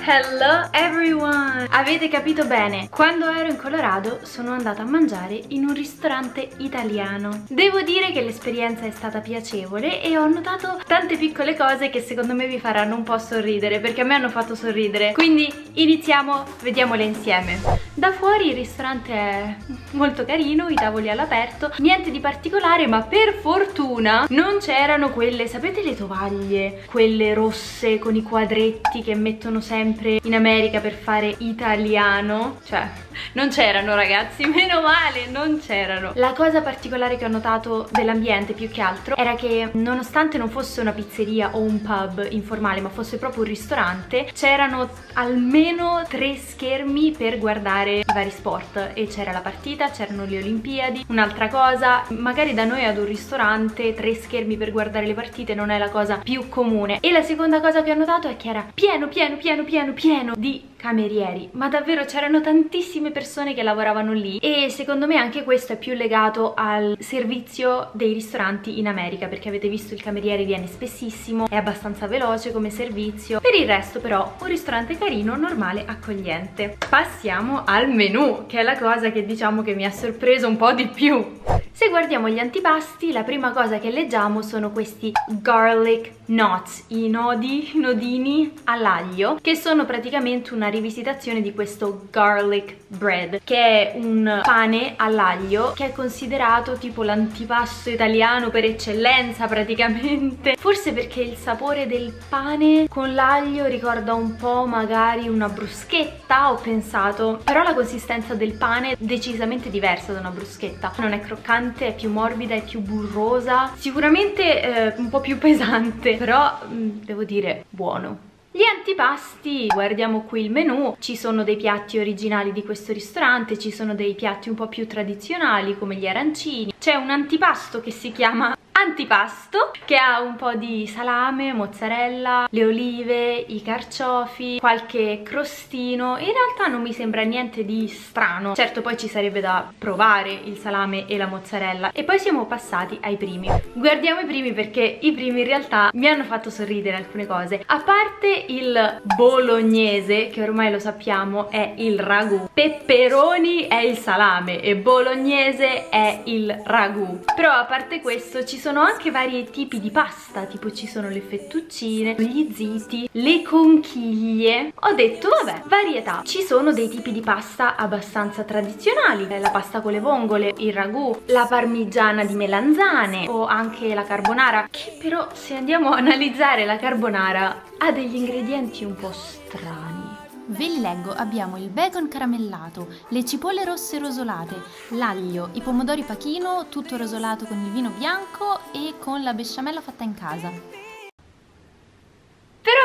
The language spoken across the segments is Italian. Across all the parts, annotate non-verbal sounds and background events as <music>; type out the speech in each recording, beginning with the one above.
Hello everyone! Avete capito bene, quando ero in Colorado sono andata a mangiare in un ristorante italiano. Devo dire che l'esperienza è stata piacevole e ho notato tante piccole cose che secondo me vi faranno un po' sorridere, perché a me hanno fatto sorridere. Quindi iniziamo, vediamole insieme. Da fuori il ristorante è molto carino, i tavoli all'aperto, niente di particolare, ma per fortuna non c'erano quelle, sapete le tovaglie? Quelle rosse con i quadretti che mettono sempre in America per fare italiano, cioè non c'erano ragazzi, <laughs> meno male, non c'erano. La cosa particolare che ho notato dell'ambiente più che altro era che nonostante non fosse una pizzeria o un pub informale ma fosse proprio un ristorante, c'erano almeno tre schermi per guardare i vari sport. E c'era la partita, c'erano le Olimpiadi, un'altra cosa, magari da noi ad un ristorante tre schermi per guardare le partite non è la cosa più comune. E la seconda cosa che ho notato è che era pieno pieno pieno pieno pieno di camerieri ma davvero c'erano tantissime persone che lavoravano lì e secondo me anche questo è più legato al servizio dei ristoranti in America perché avete visto il cameriere viene spessissimo è abbastanza veloce come servizio. Per il resto però un ristorante carino, normale, accogliente. Passiamo al menù che è la cosa che diciamo che mi ha sorpreso un po' di più. Se guardiamo gli antipasti, la prima cosa che leggiamo sono questi garlic knots, i nodi, nodini all'aglio, che sono praticamente una rivisitazione di questo garlic bread, che è un pane all'aglio che è considerato tipo l'antipasto italiano per eccellenza praticamente. Forse perché il sapore del pane con l'aglio ricorda un po' magari una bruschetta, ho pensato, però la consistenza del pane è decisamente diversa da una bruschetta, non è croccante croccante, è più morbida, è più burrosa, sicuramente eh, un po' più pesante, però mh, mm, devo dire buono. Gli antipasti, guardiamo qui il menù, ci sono dei piatti originali di questo ristorante, ci sono dei piatti un po' più tradizionali come gli arancini, c'è un antipasto che si chiama antipasto che ha un po' di salame, mozzarella, le olive, i carciofi, qualche crostino. In realtà non mi sembra niente di strano. Certo poi ci sarebbe da provare il salame e la mozzarella. E poi siamo passati ai primi. Guardiamo i primi perché i primi in realtà mi hanno fatto sorridere alcune cose. A parte il bolognese, che ormai lo sappiamo è il ragù. Pepperoni è il salame e bolognese è il ragù. Però a parte questo ci sono sono anche vari tipi di pasta, tipo ci sono le fettuccine, gli ziti, le conchiglie. Ho detto, vabbè, varietà. Ci sono dei tipi di pasta abbastanza tradizionali, la pasta con le vongole, il ragù, la parmigiana di melanzane o anche la carbonara, che però se andiamo a analizzare la carbonara ha degli ingredienti un po' strani. Ve li leggo, abbiamo il bacon caramellato, le cipolle rosse rosolate, l'aglio, i pomodori pachino, tutto rosolato con il vino bianco e con la besciamella fatta in casa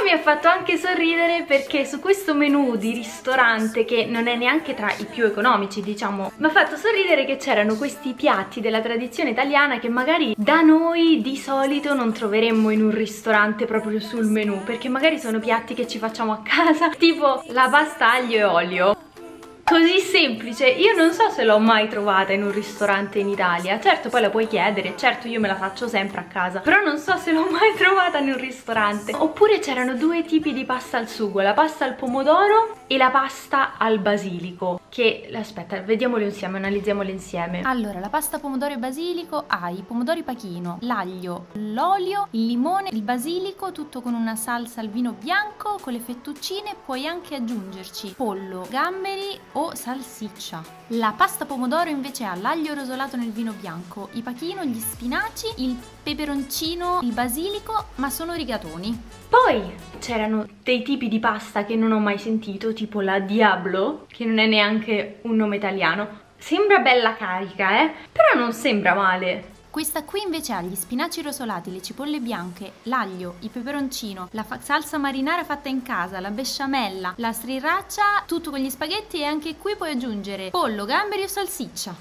mi ha fatto anche sorridere perché su questo menù di ristorante che non è neanche tra i più economici diciamo mi ha fatto sorridere che c'erano questi piatti della tradizione italiana che magari da noi di solito non troveremmo in un ristorante proprio sul menù perché magari sono piatti che ci facciamo a casa <laughs> tipo la pasta aglio e olio così semplice. Io non so se l'ho mai trovata in un ristorante in Italia. Certo poi la puoi chiedere. Certo io me la faccio sempre a casa. Però non so se l'ho mai <laughs> trovata in un ristorante. Oppure c'erano due tipi di pasta al sugo la pasta al pomodoro e la pasta al basilico che aspetta vediamole insieme analizziamole insieme allora la pasta pomodoro e basilico ha i pomodori pachino l'aglio l'olio il limone il basilico tutto con una salsa al vino bianco con le fettuccine puoi anche aggiungerci pollo gamberi o salsiccia. La pasta pomodoro invece ha l'aglio rosolato nel vino bianco, i pachino, gli spinaci, il peperoncino, il basilico, ma sono rigatoni. Poi c'erano dei tipi di pasta che non ho mai sentito, tipo la Diablo, che non è neanche un nome italiano. Sembra bella carica, eh? Però non sembra male. Questa qui invece ha gli spinaci rosolati, le cipolle bianche, l'aglio, il peperoncino, la salsa marinara fatta in casa, la besciamella, la sriracha, tutto con gli spaghetti e anche qui puoi aggiungere pollo, gamberi o salsiccia.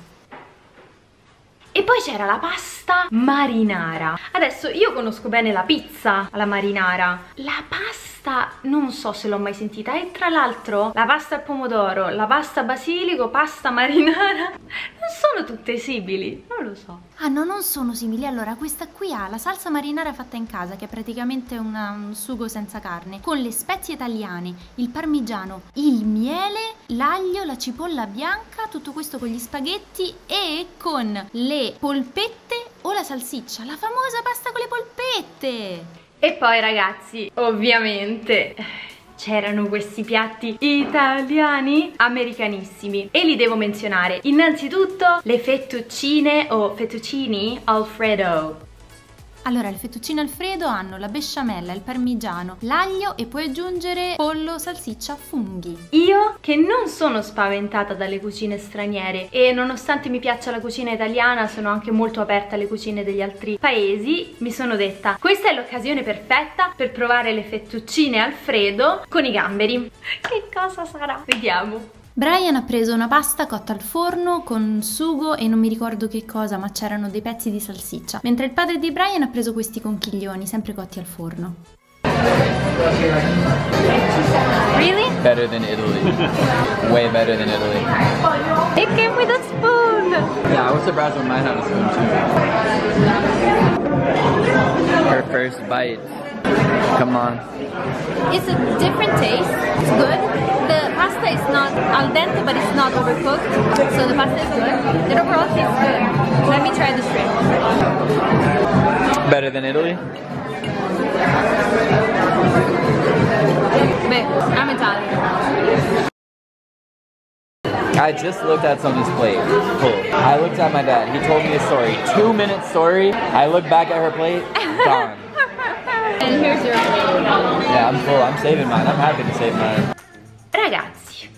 E poi c'era la pasta marinara. Adesso io conosco bene la pizza alla marinara. La pasta pasta non so se l'ho mai sentita e tra l'altro la pasta al pomodoro, la pasta basilico, pasta <laughs> marinara non sono tutte simili, non lo so. Ah no, non sono simili. Allora, questa qui ha la salsa marinara fatta in casa, che è praticamente una, un sugo senza carne, con le spezie italiane, il parmigiano, il miele, l'aglio, la cipolla bianca, tutto questo con gli spaghetti e con le polpette o la salsiccia, la famosa pasta con le polpette. E poi ragazzi, ovviamente c'erano questi piatti italiani americanissimi. E li devo menzionare. Innanzitutto le fettuccine o fettuccini alfredo allora, il fettuccine alfredo hanno la besciamella, il parmigiano, l'aglio e puoi aggiungere pollo, salsiccia, funghi. Io che non sono spaventata dalle cucine straniere e nonostante mi piaccia la cucina italiana sono anche molto aperta alle cucine degli altri paesi, mi sono detta questa è l'occasione perfetta per provare le fettuccine alfredo con i gamberi. <laughs> Che cosa sarà? Vediamo. Brian ha preso una pasta cotta al forno con sugo e non mi ricordo che cosa, ma c'erano dei pezzi di salsiccia, mentre il padre di Brian ha preso questi conchiglioni, sempre cotti al forno. Really? Better than Italy. Way better than Italy. It came with a spoon! Yeah, I was surprised when mine had a spoon too. Her first bite. Come on. It's a different taste. It's good. The pasta is not al dente, but it's not overcooked. So the pasta is good. The overall tastes good. Let me try the shrimp. Better than Italy? Beh, I'm Italian. I just looked at somebody's plate. Full. I looked at my dad. He told me a story. Two minute story. I look back at her plate. <laughs> Gone. And here's your Yeah, I'm full. I'm saving mine. I'm happy to save mine. Ragazzi,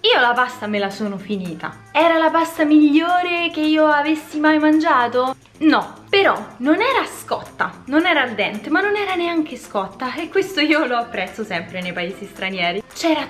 io la pasta me la sono finita. Era la pasta migliore che io avessi mai mangiato? No, però non era scotta, non era al dente, ma non era neanche scotta e questo io lo apprezzo sempre nei paesi stranieri. C'era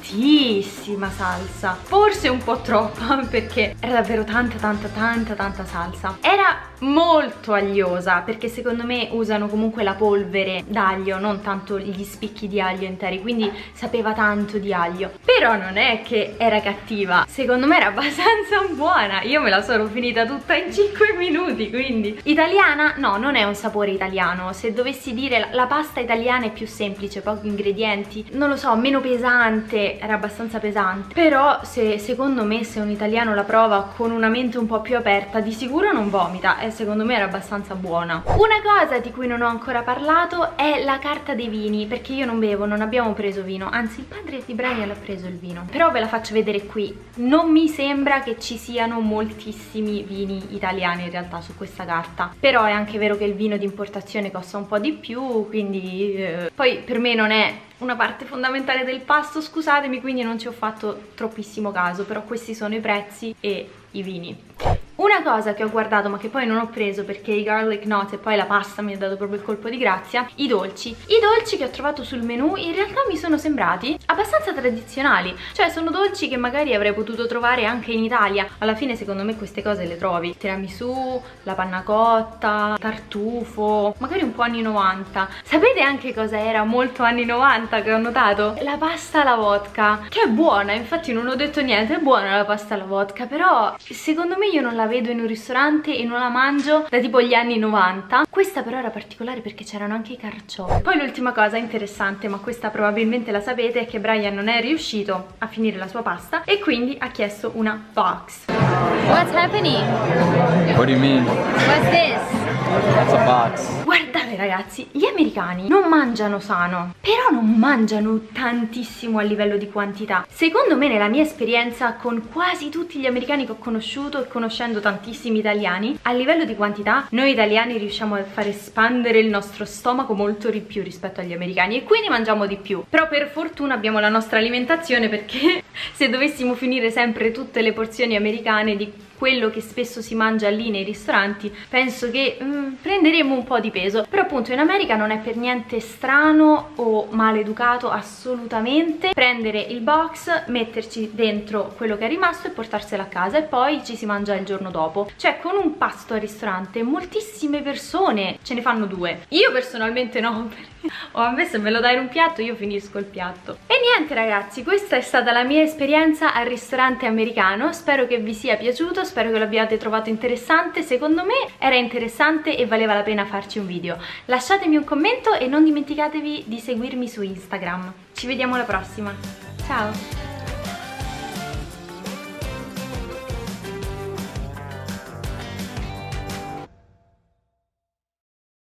tantissima salsa, forse un po' troppa <laughs> perché era davvero tanta tanta tanta tanta salsa. Era molto agliosa perché secondo me usano comunque la polvere d'aglio non tanto gli spicchi di aglio interi quindi sapeva tanto di aglio. Però non è che era cattiva. Secondo me era abbastanza <laughs> buona. Io me la sono finita tutta in 5 <laughs> minuti quindi. Italiana? no non è un sapore italiano. Se dovessi dire la, pasta italiana è più semplice pochi ingredienti. Non lo so meno pesante era abbastanza pesante. Però se secondo me se un italiano la prova con una mente un po' più aperta di sicuro non vomita secondo me era abbastanza buona. Una cosa di cui non ho ancora parlato è la carta dei vini perché io non bevo, non abbiamo preso vino. Anzi il padre di Brian l'ha preso il vino. Però ve la faccio vedere qui. Non mi sembra che ci siano moltissimi vini italiani in realtà su questa carta. Però è anche vero che il vino di importazione costa un po' di più quindi eh. poi per me non è una parte fondamentale del pasto scusatemi quindi non ci ho fatto troppissimo caso però questi sono i prezzi e i vini una cosa che ho guardato ma che poi non ho preso perché i garlic knot e poi la pasta mi ha dato proprio il colpo di grazia, i dolci. I dolci che ho trovato sul menù in realtà mi sono sembrati abbastanza tradizionali, cioè sono dolci che magari avrei potuto trovare anche in Italia. Alla fine secondo me queste cose le trovi. Tiramisù, la panna cotta, tartufo, magari un po' anni 90. Sapete anche cosa era molto anni 90 che ho notato? La pasta alla vodka, che è buona, infatti non ho detto niente, è buona la pasta alla vodka, però secondo me io non la vedo in un ristorante e non la mangio da tipo gli anni 90 questa però era particolare perché c'erano anche i carciofi poi l'ultima cosa interessante ma questa probabilmente la sapete è che Brian non è riuscito a finire la sua pasta e quindi ha chiesto una box What's happening? What do you mean? What's this? That's a box. Guardate ragazzi, gli americani non mangiano sano, però non mangiano tantissimo a livello di quantità. Secondo me nella mia esperienza con quasi tutti gli americani che ho conosciuto e conoscendo tantissimi italiani, a livello di quantità noi italiani riusciamo a far espandere il nostro stomaco molto di più rispetto agli americani e quindi mangiamo di più. Però per fortuna abbiamo la nostra alimentazione perché <laughs> se dovessimo finire sempre tutte le porzioni americane di quello che spesso si mangia lì nei ristoranti penso che mm, prenderemo un po' di peso. Però appunto in America non è per niente strano o maleducato assolutamente prendere il box metterci dentro quello che è rimasto e portarselo a casa e poi ci si mangia il giorno dopo. Cioè con un pasto al ristorante moltissime persone ce ne fanno due. Io personalmente no <laughs> <laughs> o a me se me lo dai in un piatto io finisco il piatto. E niente ragazzi questa è stata la mia esperienza al ristorante americano. Spero che vi sia piaciuto spero che l'abbiate trovato interessante. Secondo me era interessante e valeva la pena farci un video. Lasciatemi un commento e non dimenticatevi di seguirmi su Instagram. Ci vediamo alla prossima. Ciao